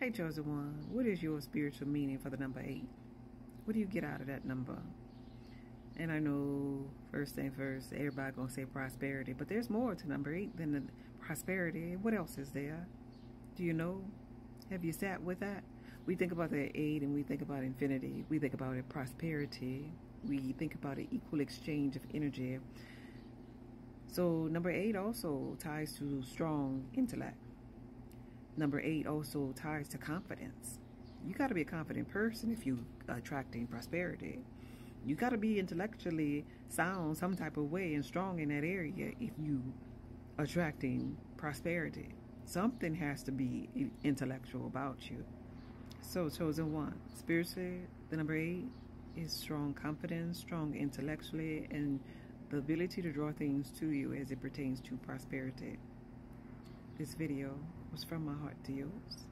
Hey, chosen one, what is your spiritual meaning for the number eight? What do you get out of that number? And I know, first thing first, everybody gonna say prosperity, but there's more to number eight than the prosperity. What else is there? Do you know? Have you sat with that? We think about the eight and we think about infinity. We think about it prosperity. We think about an equal exchange of energy. So number eight also ties to strong intellect. Number eight also ties to confidence. You got to be a confident person if you attracting prosperity. You got to be intellectually sound some type of way and strong in that area if you attracting prosperity. Something has to be intellectual about you. So chosen one, spiritually, the number eight is strong confidence, strong intellectually, and the ability to draw things to you as it pertains to prosperity. This video was from my heart to yours.